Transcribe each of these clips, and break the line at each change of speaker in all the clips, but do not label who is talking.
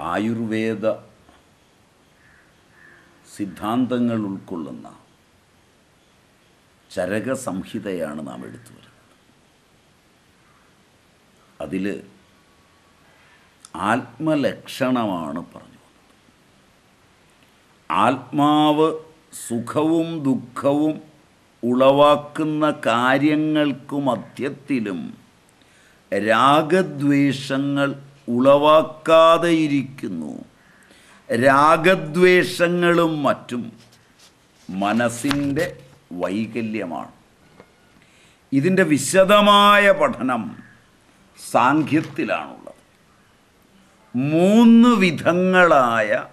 ആയുർവേദ സിദ്ധാന്തങ്ങൾ ഉൾക്കൊള്ളുന്ന ചരക സംഹിതയാണ് നാം എടുത്തു വരുന്നത്. അതിൽ ആത്മലക്ഷണമാണ് പറഞ്ഞു വന്നത്. ആത്മാവ് സുഖവും ദുഃഖവും ഉളവാക്കുന്ന കാര്യങ്ങൾക്കു മധ്യത്തിലും രാഗദ്വേഷങ്ങൾ ഉളവാക്കാതെ ഇരിക്കുന്നു രാഗദ്വേഷങ്ങളും മറ്റും മനസ്സിന്റെ വൈകല്യമാണ്. ഇതിന്റെ വിശദമായ പഠനം സാഖ്യത്തിലാണുള്ളത്. മൂന്ന് വിധങ്ങളായ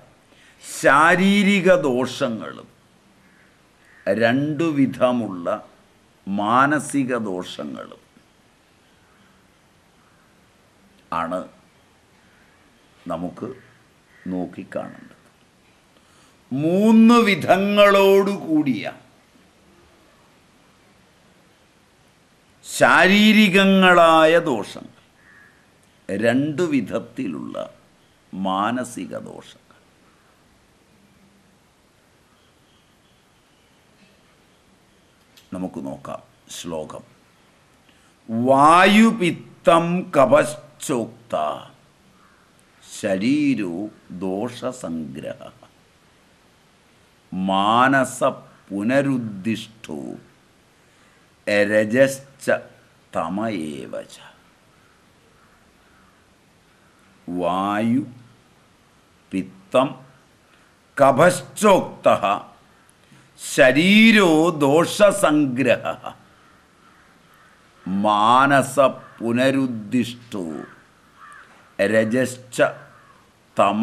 ശാരീരിക ദോഷങ്ങളും രണ്ടു വിധമുള്ള മാനസിക ദോഷങ്ങളും ആണ് നമുക്ക് നോക്കിക്കാണേണ്ടത് മൂന്ന് വിധങ്ങളോടുകൂടിയ ശാരീരികങ്ങളായ ദോഷങ്ങൾ രണ്ടു വിധത്തിലുള്ള മാനസിക ദോഷങ്ങൾ. നമുക്ക് നോക്കാം ശ്ലോകം. വായുപിത്തം കപശ്ചോക്ത ശരീരോ ദോഷസംഗ്രഹ മാനസ പുനരുദ്ധിഷ്ടോ രജശ്ച തമയേവച. വായു പിത്തം കഭശ്ചോക്ത ശരീരോ ദോഷസംഗ്രഹ മാനസ പുനരുദ്ധിഷ്ടോ രജശ്ച തമ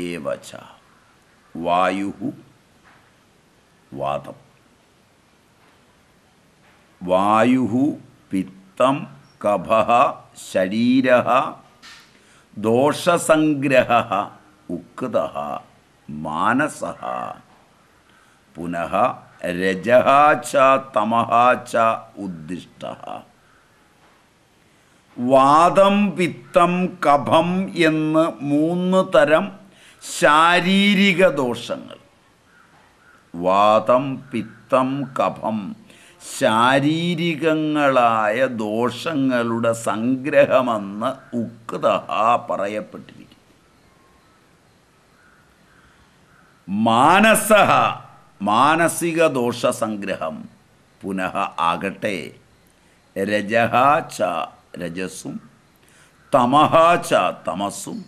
ഏവച വായു വാദം വായു പിത്തം കഭ ശരീര ദോഷസംഗ്രഹ ഉക്ത മാനസ പുനഃ രജ ച തമഹ ച ഉദ്ദിഷ്ട വാദം പിത്തം കഫം എന്ന് മൂന്ന് തരം ശാരീരിക ദോഷങ്ങൾ. വാദം പിത്തം കഫം ശാരീരികങ്ങളായ ദോഷങ്ങളുടെ സംഗ്രഹമെന്ന് ഉക്ത പറയപ്പെട്ടിരിക്കുന്നു. മാനസ മാനസിക ദോഷസംഗ്രഹം പുനഃ ആകട്ടെ. രജഹ ച രജസ്സും തമഹാച തമസ്സും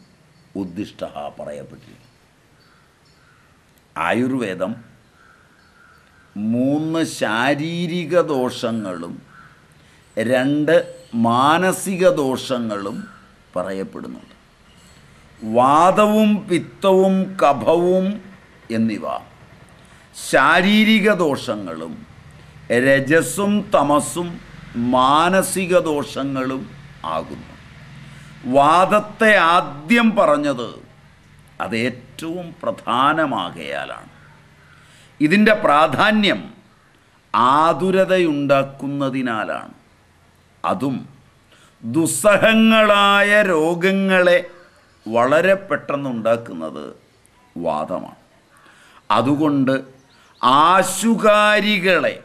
ഉദ്ദിഷ്ട പറയപ്പെട്ടിരിക്കുന്നു. ആയുർവേദം മൂന്ന് ശാരീരിക ദോഷങ്ങളും രണ്ട് മാനസിക ദോഷങ്ങളും പറയപ്പെടുന്നുണ്ട്. വാദവും പിത്തവും കഫവും എന്നിവ ശാരീരിക ദോഷങ്ങളും രജസ്സും തമസ്സും മാനസിക ദോഷങ്ങളും ആകുന്നു. വാദത്തെ ആദ്യം പറഞ്ഞത് അത് ഏറ്റവും പ്രധാനമാകയാലാണ്. ഇതിന്റെ പ്രാധാന്യം ആതുരതയുണ്ടാക്കുന്നതിനാലാണ്. അതും ദുസ്സഹങ്ങളായ രോഗങ്ങളെ വളരെ പെട്ടെന്നുണ്ടാക്കുന്നത് വാദമാണ്. അതുകൊണ്ട് ആശുകാരികളെ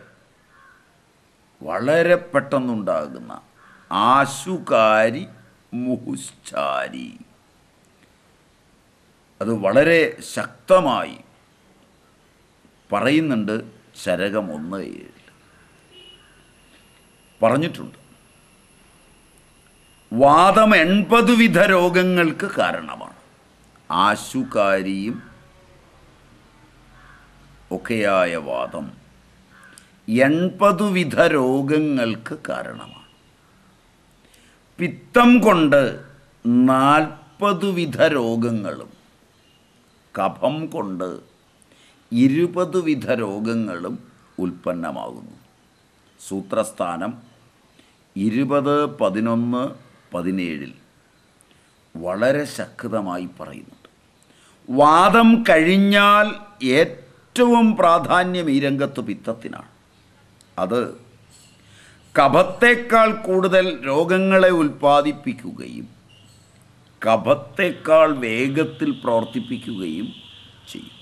വളരെ പെട്ടെന്നുണ്ടാകുന്ന ആശുകാരി മുഹുശ്ചാരി. അത് വളരെ ശക്തമായി പറയുന്നുണ്ട് ചരകം ഒന്ന് ഏഴ്. പറഞ്ഞിട്ടുണ്ട്. വാദം എൺപത് വിധ രോഗങ്ങൾക്ക് കാരണമാണ്. ആശുകാരിയും ഒക്കെയായ വാദം എൺപത് വിധ രോഗങ്ങൾക്ക് കാരണമാണ്. പിത്തം കൊണ്ട് നാൽപ്പത് വിധ രോഗങ്ങളും കഫം കൊണ്ട് ഇരുപത് വിധ രോഗങ്ങളും ഉൽപ്പന്നമാകുന്നു. സൂത്രസ്ഥാനം ഇരുപത് പതിനൊന്ന് പതിനേഴിൽ വളരെ ശക്തമായി പറയുന്നുണ്ട്. വാദം കഴിഞ്ഞാൽ ഏറ്റവും പ്രാധാന്യം ഈ രംഗത്ത് പിത്തത്തിനാണ്. അത് കഫത്തേക്കാൾ കൂടുതൽ രോഗങ്ങളെ ഉൽപ്പാദിപ്പിക്കുകയും കഫത്തേക്കാൾ വേഗത്തിൽ പ്രവർത്തിപ്പിക്കുകയും ചെയ്യും.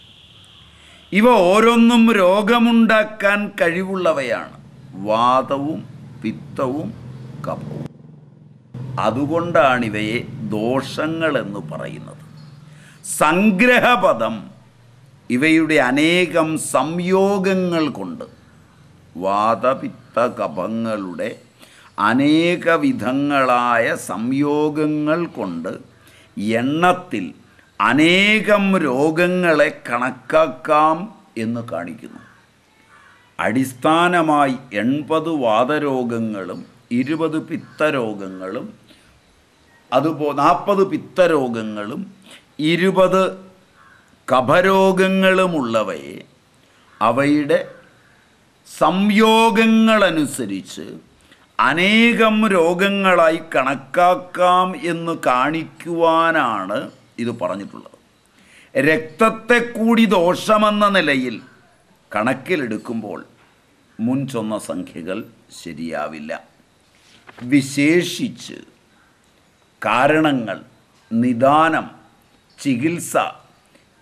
ഇവ ഓരോന്നും രോഗമുണ്ടാക്കാൻ കഴിവുള്ളവയാണ്. വാതവും പിത്തവും കഫവും അതുകൊണ്ടാണിവയെ ദോഷങ്ങളെന്ന് പറയുന്നത്. സംഗ്രഹപദം ഇവയുടെ അനേകം സംയോഗങ്ങൾ കൊണ്ട് വാതപിത്ത കപങ്ങളുടെ അനേക വിധങ്ങളായ സംയോഗങ്ങൾ കൊണ്ട് എണ്ണത്തിൽ അനേകം രോഗങ്ങളെ കണക്കാക്കാം എന്ന് കാണിക്കുന്നു. അടിസ്ഥാനമായി എൺപത് വാതരോഗങ്ങളും ഇരുപത് പിത്തരോഗങ്ങളും അതുപോ നാൽപ്പത് പിത്തരോഗങ്ങളും ഇരുപത് കഫരോഗങ്ങളുമുള്ളവയെ അവയുടെ സംയോഗങ്ങളനുസരിച്ച് അനേകം രോഗങ്ങളായി കണക്കാക്കാം എന്ന് കാണിക്കുവാനാണ് ഇത് പറഞ്ഞിട്ടുള്ളത്. രക്തത്തെ കൂടി ദോഷമെന്ന നിലയിൽ കണക്കിലെടുക്കുമ്പോൾ മുൻ ചൊന്ന സംഖ്യകൾ ശരിയാവില്ല. വിശേഷിച്ച് കാരണങ്ങൾ നിദാനം ചികിത്സ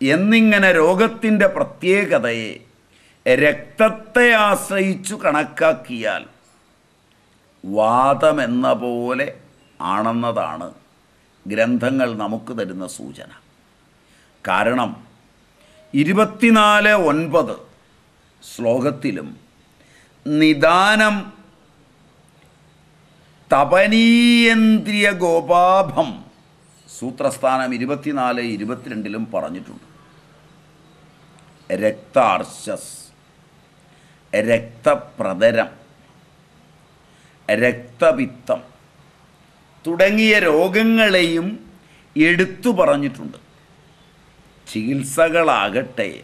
എന്നിങ്ങനെ രോഗത്തിന്റെ പ്രത്യേകതയെ രക്തത്തെ ആശ്രയിച്ചു കണക്കാക്കിയാൽ വാദമെന്ന പോലെ ആണെന്നതാണ് ഗ്രന്ഥങ്ങൾ നമുക്ക് തരുന്ന സൂചന. കാരണം ഇരുപത്തിനാല് ഒൻപത് ശ്ലോകത്തിലും നിദാനം തപനീയന്ത്രിയ ഗോപാഭം സൂത്രസ്ഥാനം ഇരുപത്തിനാല് ഇരുപത്തിരണ്ടിലും പറഞ്ഞിട്ടുണ്ട്. രക്താർശസ്. രക്തപ്രതരം രക്തപിത്തം തുടങ്ങിയ രോഗങ്ങളെയും എടുത്തു പറഞ്ഞിട്ടുണ്ട്. ചികിത്സകളാകട്ടെ.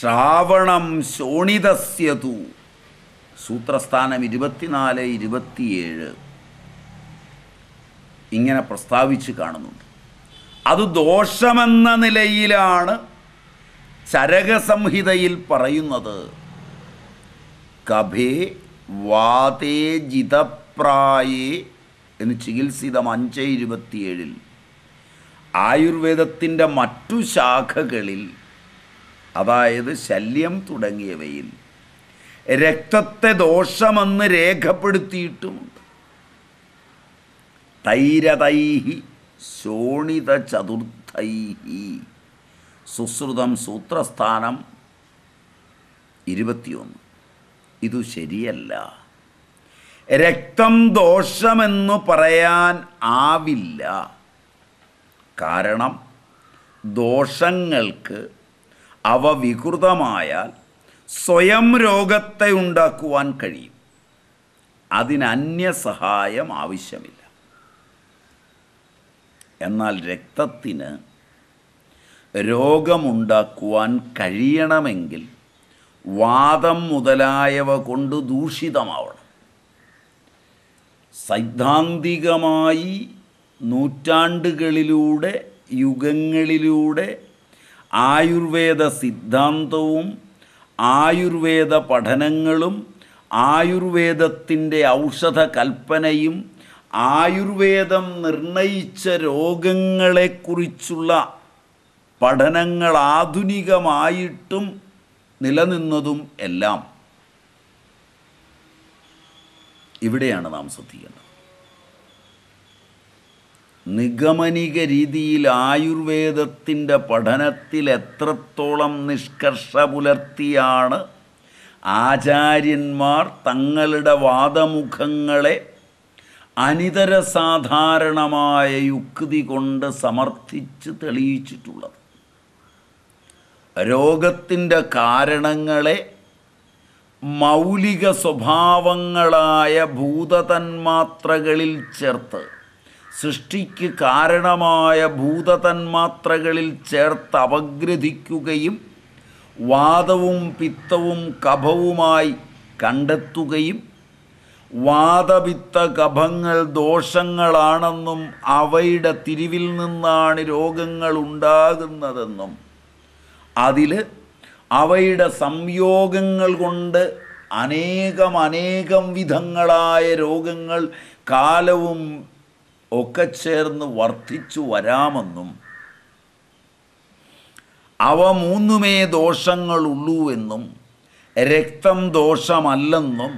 ശ്രാവണം ശോണിതസ്യതു. സൂത്രസ്ഥാനം ഇരുപത്തിനാല് ഇരുപത്തിയേഴ്. ഇങ്ങനെ പ്രസ്താവിച്ച് കാണുന്നുണ്ട്. അത് ദോഷമെന്ന നിലയിലാണ് ചരകസംഹിതയിൽ പറയുന്നത് കഭേ വാതേ ജിതപ്രായേ എന്ന് ചികിത്സിതം അഞ്ച് ഇരുപത്തിയേഴിൽ. ആയുർവേദത്തിന്റെ മറ്റു ശാഖകളിൽ അതായത് ശല്യം തുടങ്ങിയവയിൽ രക്തത്തെ ദോഷമെന്ന് രേഖപ്പെടുത്തിയിട്ടുമുണ്ട് തൈരതൈഹി ശോണിത ചതുർത്ഥൈഹി സുശ്രുതം സൂത്രസ്ഥാനം ഇരുപത്തിയൊന്ന്. ഇതു ശരിയല്ല. രക്തം ദോഷമെന്നു പറയാൻ ആവില്ല. കാരണം ദോഷങ്ങൾക്ക് അവ വികൃതമായാൽ സ്വയം രോഗത്തെ ഉണ്ടാക്കുവാൻ കഴിയും. അതിനന്യ സഹായം ആവശ്യമില്ല. എന്നാൽ രക്തത്തിന് രോഗമുണ്ടാക്കുവാൻ കഴിയണമെങ്കിൽ വാദം മുതലായവ കൊണ്ട് ദൂഷിതമാവണം. സൈദ്ധാന്തികമായി നൂറ്റാണ്ടുകളിലൂടെ യുഗങ്ങളിലൂടെ ആയുർവേദ സിദ്ധാന്തവും ആയുർവേദ പഠനങ്ങളും ആയുർവേദത്തിന്റെ ഔഷധ കൽപ്പനയും ആയുർവേദം നിർണയിച്ച രോഗങ്ങളെക്കുറിച്ചുള്ള പഠനങ്ങൾ ആധുനികമായിട്ടും നിലനിന്നതും എല്ലാം ഇവിടെയാണ് നാം ശ്രദ്ധിക്കേണ്ടത്. നിഗമനിക രീതിയിൽ ആയുർവേദത്തിന്റെ പഠനത്തിൽ എത്രത്തോളം നിഷ്കർഷ പുലർത്തിയാണ് ആചാര്യന്മാർ തങ്ങളുടെ വാദമുഖങ്ങളെ അനിതര സാധാരണമായ യുക്തി കൊണ്ട് സമർത്ഥിച്ച് തെളിയിച്ചിട്ടുള്ളത്. രോഗത്തിന്റെ കാരണങ്ങളെ മൗലിക സ്വഭാവങ്ങളായ ഭൂതതന്മാത്രകളിൽ ചേർത്ത് സൃഷ്ടിക്ക് കാരണമായ ഭൂതതന്മാത്രകളിൽ ചേർത്ത് അപഗ്രഥിക്കുകയും വാദവും പിത്തവും കഭവുമായി കണ്ടെത്തുകയും വാദപിത്ത കഭങ്ങൾ ദോഷങ്ങളാണെന്നും അവയുടെ തിരിവിൽ നിന്നാണ് രോഗങ്ങൾ ഉണ്ടാകുന്നതെന്നും അതിൽ അവയുടെ സംയോഗങ്ങൾ കൊണ്ട് അനേകം അനേകം വിധങ്ങളായ രോഗങ്ങൾ കാലവും ഒക്കെ ചേർന്ന് വർദ്ധിച്ചു വരാമെന്നും അവ മൂന്നുമേ ദോഷങ്ങളുള്ളൂ എന്നും രക്തം ദോഷമല്ലെന്നും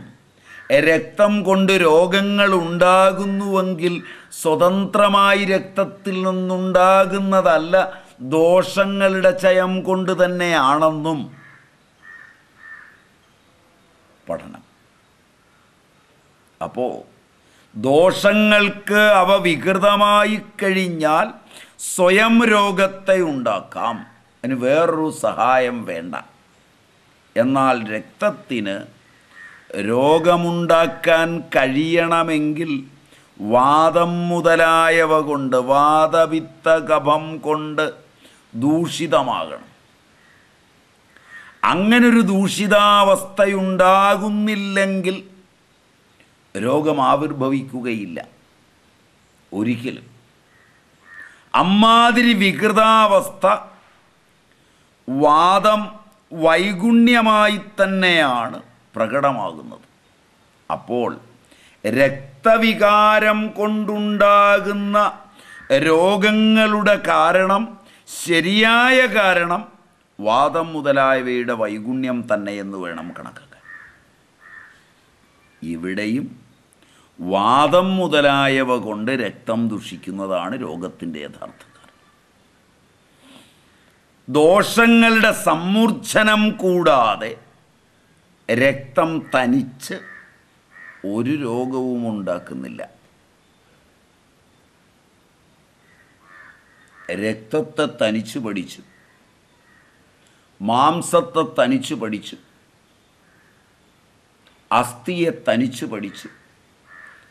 രക്തം കൊണ്ട് രോഗങ്ങൾ ഉണ്ടാകുന്നുവെങ്കിൽ സ്വതന്ത്രമായി രക്തത്തിൽ നിന്നുണ്ടാകുന്നതല്ല ദോഷങ്ങളുടെ ചയം കൊണ്ട് തന്നെയാണെന്നും പഠനം. അപ്പോൾ ദോഷങ്ങൾക്ക് അവ വികൃതമായി കഴിഞ്ഞാൽ സ്വയം രോഗത്തെ ഉണ്ടാക്കാം. അതിന് വേറൊരു സഹായം വേണ്ട. എന്നാൽ രക്തത്തിന് രോഗമുണ്ടാക്കാൻ കഴിയണമെങ്കിൽ വാദം മുതലായവ കൊണ്ട് വാദവിത്ത കഫം കൊണ്ട് ദൂഷിതമാകണം. അങ്ങനൊരു ദൂഷിതാവസ്ഥയുണ്ടാകുന്നില്ലെങ്കിൽ രോഗം ആവിർഭവിക്കുകയില്ല ഒരിക്കലും. അമ്മാതിരി വികൃതാവസ്ഥ വാദം വൈഗുണ്യമായി തന്നെയാണ് പ്രകടമാകുന്നത്. അപ്പോൾ രക്തവികാരം കൊണ്ടുണ്ടാകുന്ന രോഗങ്ങളുടെ കാരണം ശരിയായ കാരണം വാദം മുതലായവയുടെ വൈഗുണ്യം തന്നെ എന്ന് വേണം കണക്കാക്കാൻ. ഇവിടെയും വാദം മുതലായവ കൊണ്ട് രക്തം ദുഷിക്കുന്നതാണ് രോഗത്തിന്റെ യഥാർത്ഥ ദോഷങ്ങളുടെ സമ്മൂർച്ഛനം കൂടാതെ രക്തം തനിച്ച് ഒരു രോഗവും ഉണ്ടാക്കുന്നില്ല. രക്തത്തെ തനിച്ച് പഠിച്ചു. മാംസത്തെ തനിച്ച് പഠിച്ചു. അസ്ഥിയെ തനിച്ച് പഠിച്ചു.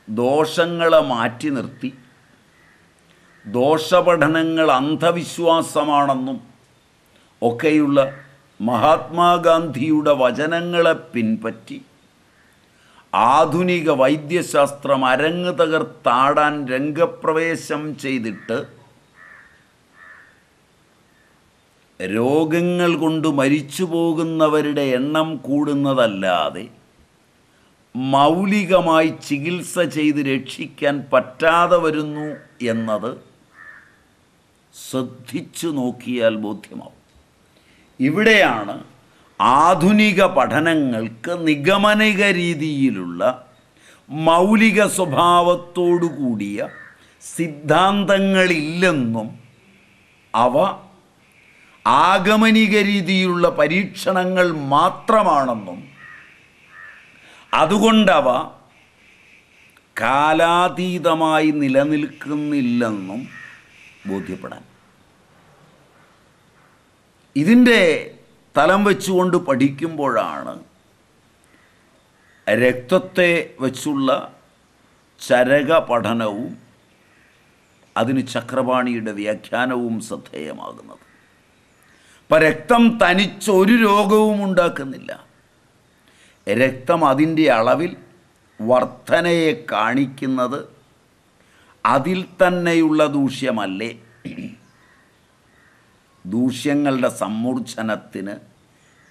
ദോഷങ്ങളെ മാറ്റി നിർത്തി. ദോഷപഠനങ്ങൾ അന്ധവിശ്വാസമാണെന്നും ഒക്കെയുള്ള മഹാത്മാഗാന്ധിയുടെ വചനങ്ങളെ പിൻപറ്റി ആധുനിക വൈദ്യശാസ്ത്രം അരങ്ങ് തകർത്താടാൻ രംഗപ്രവേശം ചെയ്തിട്ട് രോഗങ്ങൾ കൊണ്ട് മരിച്ചു പോകുന്നവരുടെ എണ്ണം കൂടുന്നതല്ലാതെ മൗലികമായി ചികിത്സ ചെയ്ത് രക്ഷിക്കാൻ പറ്റാതെ വരുന്നു എന്നത് ശ്രദ്ധിച്ചു നോക്കിയാൽ ബോധ്യമാവും. ഇവിടെയാണ് ആധുനിക പഠനങ്ങൾക്ക് നിഗമനിക രീതിയിലുള്ള മൗലിക സ്വഭാവത്തോടു കൂടിയ സിദ്ധാന്തങ്ങളില്ലെന്നും അവ ആഗമനിക രീതിയിലുള്ള പരീക്ഷണങ്ങൾ മാത്രമാണെന്നും അതുകൊണ്ടവ കാലാതീതമായി നിലനിൽക്കുന്നില്ലെന്നും ബോധ്യപ്പെടാൻ. ഇതിന്റെ തലം വെച്ചുകൊണ്ട് പഠിക്കുമ്പോഴാണ് രക്തത്തെ വച്ചുള്ള ചരക പഠനവും അതിന് ചക്രപാണിയുടെ വ്യാഖ്യാനവും ശ്രദ്ധേയമാകുന്നത്. അപ്പം രക്തം തനിച്ചൊരു രോഗവും ഉണ്ടാക്കുന്നില്ല. രക്തം അതിന്റെ അളവിൽ വർധനയെ കാണിക്കുന്നത് അതിൽ തന്നെയുള്ള ദൂഷ്യമല്ലേ? ദൂഷ്യങ്ങളുടെ സമ്മൂർച്ഛനത്തിന്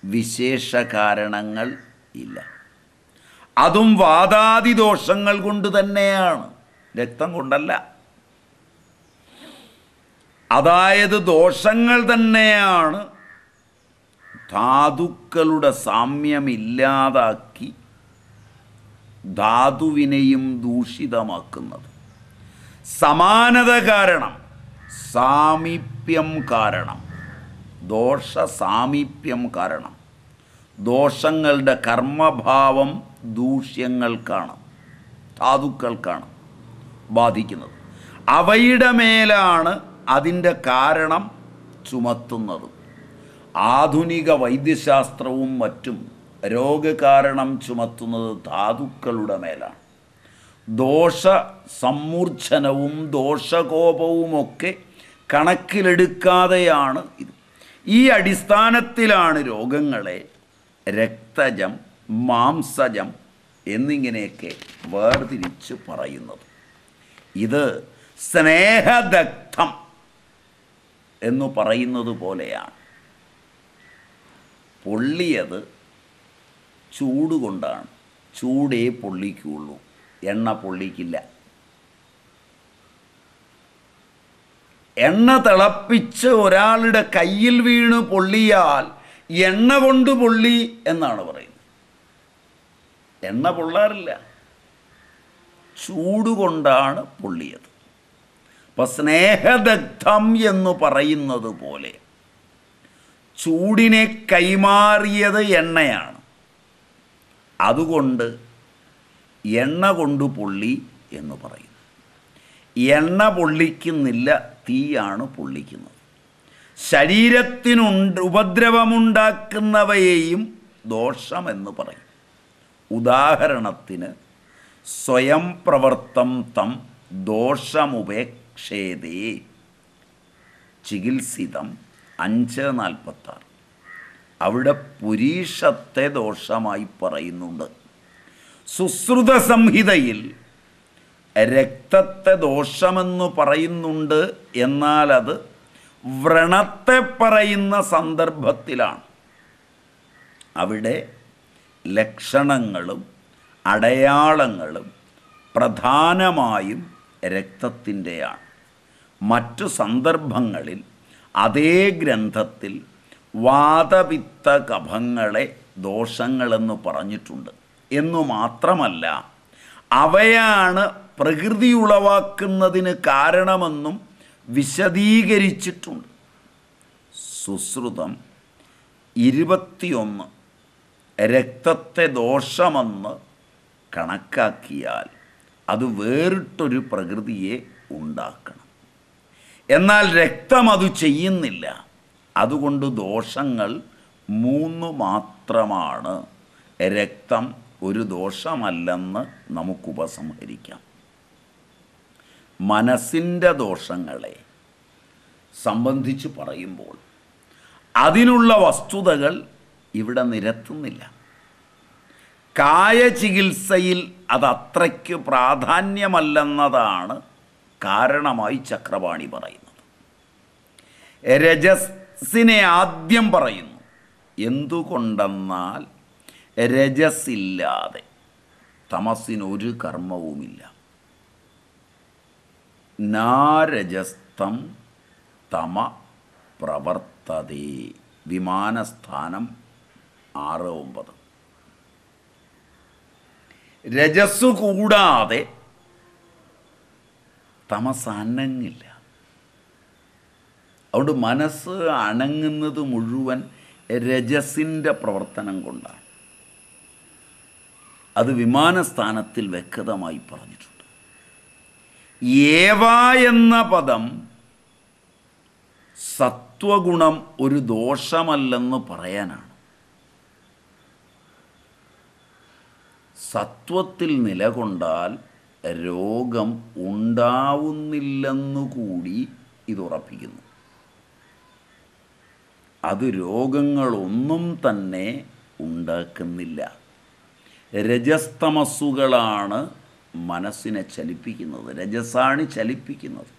വിശേഷ കാരണങ്ങൾ ഇല്ല. അതും വാദാതി ദോഷങ്ങൾ കൊണ്ട് തന്നെയാണ്. രക്തം കൊണ്ടല്ല. അതായത് ദോഷങ്ങൾ തന്നെയാണ് ധാതുക്കളുടെ സാമ്യമില്ലാതാക്കി ധാതുവിനെയും ദൂഷിതമാക്കുന്നത്. സമാനത കാരണം സാമീപ്യം കാരണം ദോഷ സാമീപ്യം കാരണം. ദോഷങ്ങളുടെ കർമ്മഭാവം ദൂഷ്യങ്ങൾക്കാണ് ധാതുക്കൾക്കാണ് ബാധിക്കുന്നത്. അവയുടെ മേലാണ് അതിന്റെ കാരണം ചുമത്തുന്നത്. ആധുനിക വൈദ്യശാസ്ത്രവും മറ്റും രോഗകാരണം ചുമത്തുന്നത് ധാതുക്കളുടെ മേലാണ്. ദോഷ സമ്മൂർച്ഛനവും ദോഷകോപവുമൊക്കെ കണക്കിലെടുക്കാതെയാണ് ഇത്. ഈ അടിസ്ഥാനത്തിലാണ് രോഗങ്ങളെ രക്തജം മാംസജം എന്നിങ്ങനെയൊക്കെ വേർതിരിച്ച് പറയുന്നത്. ഇത് സ്നേഹദഗ്ധം. എന്ന് പറയുന്നത് പോലെയാണ്. പൊള്ളിയത് ചൂട് കൊണ്ടാണ് ചൂടേ പൊള്ളിക്കുള്ളൂ. എണ്ണ പൊള്ളിക്കില്ല. എണ്ണ തിളപ്പിച്ച് ഒരാളുടെ കയ്യിൽ വീണ് പൊള്ളിയാൽ എണ്ണ കൊണ്ട് പൊള്ളി എന്നാണ് പറയുന്നത്. എണ്ണ പൊള്ളാറില്ല. ചൂട് കൊണ്ടാണ് പൊള്ളിയത്. അപ്പം സ്നേഹദഗ്ധം എന്ന് പറയുന്നത് പോലെ ചൂടിനെ കൈമാറിയത് എണ്ണയാണ്. അതുകൊണ്ട് എണ്ണ കൊണ്ട് പൊള്ളി എന്ന് പറയുന്നു. എണ്ണ പൊള്ളിക്കുന്നില്ല തീയാണ് പൊള്ളിക്കുന്നത്. ശരീരത്തിനുണ്ട് ഉപദ്രവമുണ്ടാക്കുന്നവയെയും ദോഷമെന്ന് പറയും. ഉദാഹരണത്തിന് സ്വയം പ്രവർത്തം തം ദോഷമുപേക്ഷേതേ ചികിത്സിതം അഞ്ച് നാൽപ്പത്താറ്. അവിടെ പുരീഷത്തെ ദോഷമായി പറയുന്നുണ്ട്. സുശ്രുത സംഹിതയിൽ രക്തത്തെ ദോഷമെന്ന് പറയുന്നുണ്ട് എന്നാൽ അത് വ്രണത്തെ പറയുന്ന സന്ദർഭത്തിലാണ്. അവിടെ ലക്ഷണങ്ങളും അടയാളങ്ങളും പ്രധാനമായും രക്തത്തിന്റെയാണ്. മറ്റു സന്ദർഭങ്ങളിൽ അതേ ഗ്രന്ഥത്തിൽ വാതപിത്ത കഭങ്ങളെ ദോഷങ്ങളെന്ന് പറഞ്ഞിട്ടുണ്ട്. എന്നു മാത്രമല്ല അവയാണ് പ്രകൃതി ഉളവാക്കുന്നതിന് കാരണമെന്നും വിശദീകരിച്ചിട്ടുണ്ട്. സുശ്രുതം ഇരുപത്തിയൊന്ന് രക്തത്തെ ദോഷമെന്ന് കണക്കാക്കിയാൽ അത് വേറിട്ടൊരു പ്രകൃതിയെ ഉണ്ടാക്കണം. എന്നാൽ രക്തം അത് ചെയ്യുന്നില്ല. അതുകൊണ്ട് ദോഷങ്ങൾ മൂന്ന് മാത്രമാണ്. രക്തം ഒരു ദോഷമല്ലെന്ന് നമുക്ക് ഉപസംഹരിക്കാം മനസ്സിന്റെ ദോഷങ്ങളെ സംബന്ധിച്ച് പറയുമ്പോൾ അതിനുള്ള വസ്തുതകൾ ഇവിടെ നിരത്തുന്നില്ല. കായചികിത്സയിൽ അത് അത്രയ്ക്ക് പ്രാധാന്യമല്ലെന്നതാണ് കാരണമായി ചക്രപാണി പറയുന്നത്. രജസിനെ ആദ്യം പറയുന്നു എന്തുകൊണ്ടെന്നാൽ രജസില്ലാതെ തമസിനൊരു കർമ്മവുമില്ല. നാരജസ്തം തമ പ്രവർത്തതേ. വിമാനസ്ഥാനം ആറ് ഒമ്പത്. രജസ് കൂടാതെ തമസ് അനങ്ങില്ല അതുകൊണ്ട് മനസ്സ് അണങ്ങുന്നത് മുഴുവൻ രജസിന്റെ പ്രവർത്തനം കൊണ്ടാണ്. അത് വിമാനസ്ഥാനത്തിൽ വ്യക്തമായി പറഞ്ഞിട്ടുണ്ട്. ഏവ എന്ന പദം സത്വഗുണം ഒരു ദോഷമല്ലെന്ന് പറയാനാണ്. സത്വത്തിൽ നിലകൊണ്ടാൽ രോഗം ഉണ്ടാവുന്നില്ലെന്നു കൂടി ഇതുറപ്പിക്കുന്നു അത് രോഗങ്ങളൊന്നും തന്നെ ഉണ്ടാക്കുന്നില്ല. രജസ്തമസ്സുകളാണ് മനസ്സിനെ ചലിപ്പിക്കുന്നത് രജസാണ് ചലിപ്പിക്കുന്നത്.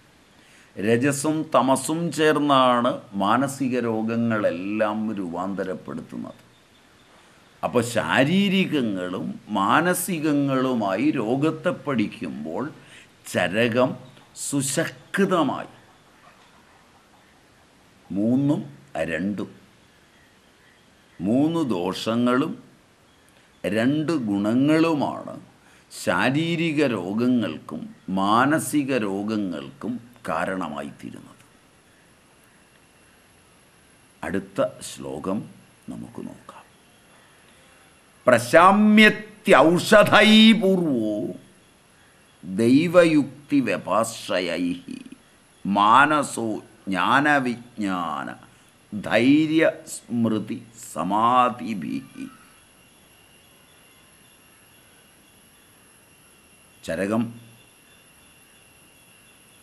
രജസും തമസും ചേർന്നാണ് മാനസിക രോഗങ്ങളെല്ലാം രൂപാന്തരപ്പെടുത്തുന്നത്. അപ്പോൾ ശാരീരികങ്ങളും മാനസികങ്ങളുമായി രോഗത്തെ പഠിക്കുമ്പോൾ ചരകം സുശക്തമായി. മൂന്നും രണ്ടും. മൂന്ന് ദോഷങ്ങളും രണ്ട് ഗുണങ്ങളുമാണ് ശാരീരിക രോഗങ്ങൾക്കും മാനസിക രോഗങ്ങൾക്കും കാരണമായി തീരുന്നത് അടുത്ത ശ്ലോകം നമുക്ക് നോക്കാം. പ്രശാമ്യത്യൗഷധൈപൂർവോ ദൈവയുക്തി വ്യപാശ്രയൈ മാനസോ ജ്ഞാനവിജ്ഞാന ധൈര്യ സ്മൃതി സമാധിഭി ചരകം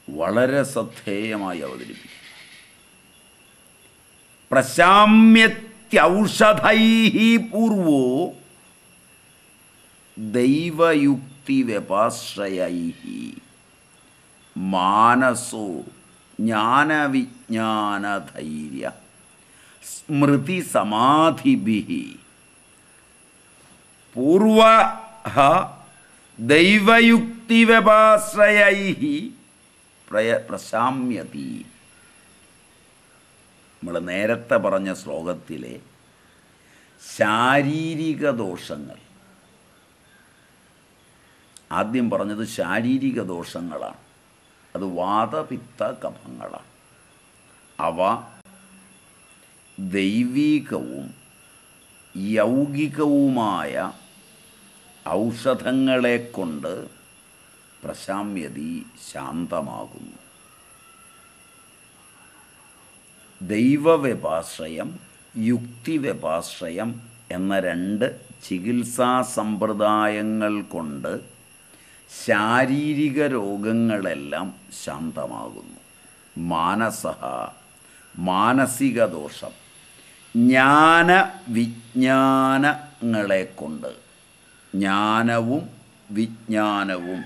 വളരെ ശ്രദ്ധേയമായി അവതരിപ്പിക്കും പ്രശാമ്യത്യൗഷധൈ പൂർവോ ദൈവയുക്തി വ്യപാശ്രയൈ. മാനസോ ജ്ഞാനവിജ്ഞാനധൈര്യ. സ്മൃതി സമാധിഭി. പൂർവ ദൈവയുക്തി വ്യപാശ്രയൈ പ്രയ പ്രശാമ്യതി. നമ്മൾ നേരത്തെ പറഞ്ഞ ശ്ലോകത്തിലെ ശാരീരിക ദോഷങ്ങൾ. ആദ്യം പറഞ്ഞത് ശാരീരിക ദോഷങ്ങളാണ്. അത് വാതപിത്ത കഫങ്ങളാണ് അവ ദൈവീകവും യൗകികവുമായ ഔഷധങ്ങളെ കൊണ്ട് പ്രശാമ്യതി ശാന്തമാകുന്നു. ദൈവവ്യപാശ്രയം യുക്തിവ്യപാശ്രയം എന്ന രണ്ട് ചികിത്സാ സമ്പ്രദായങ്ങൾ കൊണ്ട് ശാരീരിക രോഗങ്ങളെല്ലാം ശാന്തമാകുന്നു. മാനസ മാനസിക ദോഷം ജ്ഞാന വിജ്ഞാനങ്ങളെ കൊണ്ട് ജ്ഞാനവും വിജ്ഞാനവും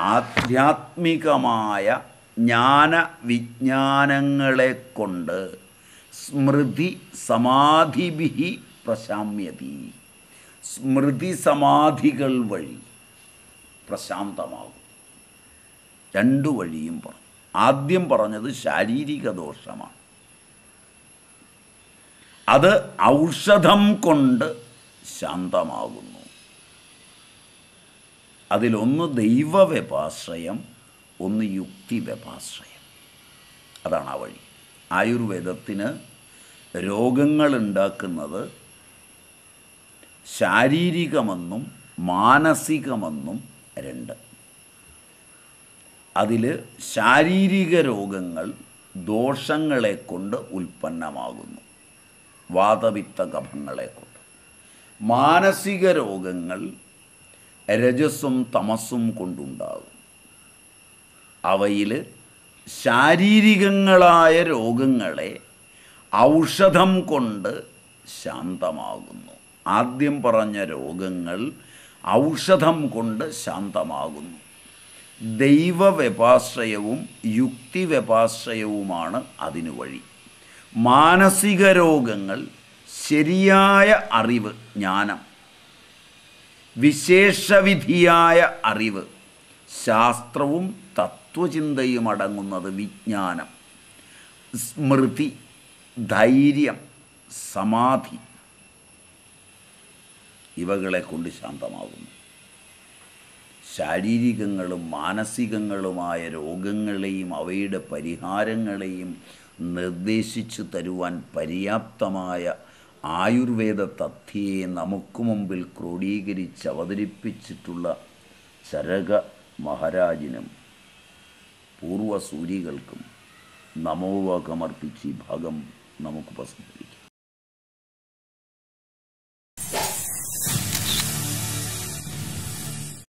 ആധ്യാത്മികമായ ജ്ഞാന വിജ്ഞാനങ്ങളെ കൊണ്ട് സ്മൃതി സമാധിഭി പ്രശാമ്യതി. സ്മൃതി സമാധികൾ വഴി പ്രശാന്തമാകും. രണ്ടു വഴിയും പറഞ്ഞു. ആദ്യം പറഞ്ഞത് ശാരീരിക ദോഷമാണ്. അത് ഔഷധം കൊണ്ട് ശാന്തമാകുന്നു. അതിലൊന്ന് ദൈവവ്യപാശ്രയം ഒന്ന് യുക്തി വ്യപാശ്രയം അതാണ് ആ വഴി. ആയുർവേദത്തിന് രോഗങ്ങളുണ്ടാക്കുന്നത് ശാരീരികമെന്നും മാനസികമെന്നും രണ്ട്. അതിൽ ശാരീരിക രോഗങ്ങൾ ദോഷങ്ങളെ കൊണ്ട് ഉൽപ്പന്നമാകുന്നു. വാതപിത്ത കഫങ്ങളെ കൊണ്ട്. മാനസിക രോഗങ്ങൾ രജസ്സും തമസ്സും കൊണ്ടുണ്ടാകും. അവയിൽ ശാരീരികങ്ങളായ രോഗങ്ങളെ ഔഷധം കൊണ്ട് ശാന്തമാകുന്നു. ആദ്യം പറഞ്ഞ രോഗങ്ങൾ ഔഷധം കൊണ്ട് ശാന്തമാകുന്നു. ദൈവവ്യപാശ്രയവും യുക്തിവ്യപാശ്രയവുമാണ് അതിനു വഴി. മാനസിക രോഗങ്ങൾ ശരിയായ അറിവ് ജ്ഞാനം. വിശേഷവിധിയായ അറിവ് ശാസ്ത്രവും തത്വചിന്തയും അടങ്ങുന്നത് വിജ്ഞാനം. സ്മൃതി ധൈര്യം സമാധി. ഇവകളെ കൊണ്ട് ശാന്തമാകുന്നു. ശാരീരികങ്ങളും മാനസികങ്ങളുമായ രോഗങ്ങളെയും അവയുടെ പരിഹാരങ്ങളെയും നിർദ്ദേശിച്ചു തരുവാൻ പര്യാപ്തമായ ആയുർവേദ തഥ്യയെ നമുക്ക് മുമ്പിൽ ക്രോഡീകരിച്ച് അവതരിപ്പിച്ചിട്ടുള്ള ചരക മഹാരാജിനും പൂർവസൂരികൾക്കും നമോവാകമർപ്പിച്ച് ഈ ഭാഗം നമുക്ക് ഉപസംഹരിക്കാം